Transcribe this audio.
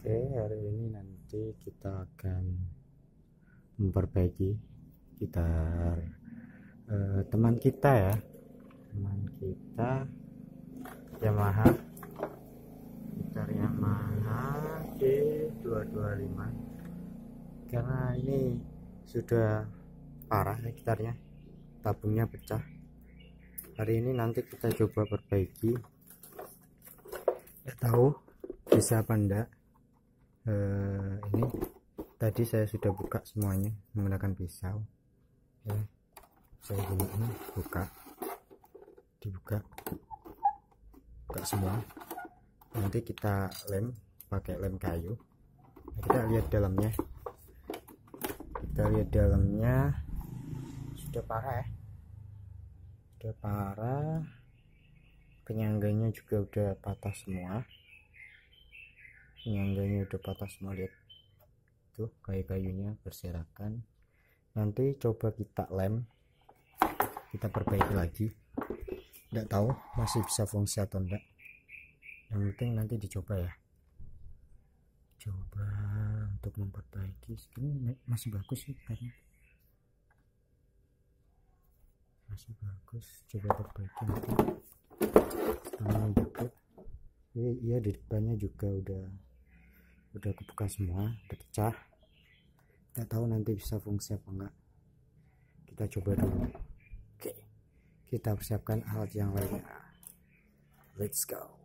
Oke, hari ini nanti kita akan memperbaiki gitar eh, teman kita ya, teman kita Yamaha. Gitar Yamaha D225 karena ini sudah parah ya gitarnya. Tabungnya pecah. Hari ini nanti kita coba perbaiki. Nggak tahu bisa apa enggak eh, ini tadi saya sudah buka semuanya menggunakan pisau. Ya saya ini buka dibuka buka semua. Nanti kita lem pakai lem kayu. Nah, kita lihat dalamnya. Kita lihat dalamnya. Sudah parah ya. Sudah parah. Penyangganya juga udah patah semua penyangganya udah patah semua lihat tuh kayu-kayunya berserakan. Nanti coba kita lem kita perbaiki lagi. Tidak tahu masih bisa fungsi atau enggak yang penting nanti dicoba ya. Coba untuk memperbaiki. Ini masih bagus sih karena masih bagus. Coba perbaiki nanti. Tangan juga iya, iya di depannya juga udah udah kebuka semua pecah. Kita tahu nanti bisa fungsi apa enggak kita coba dulu. Oke kita persiapkan alat yang lainnya. Let's go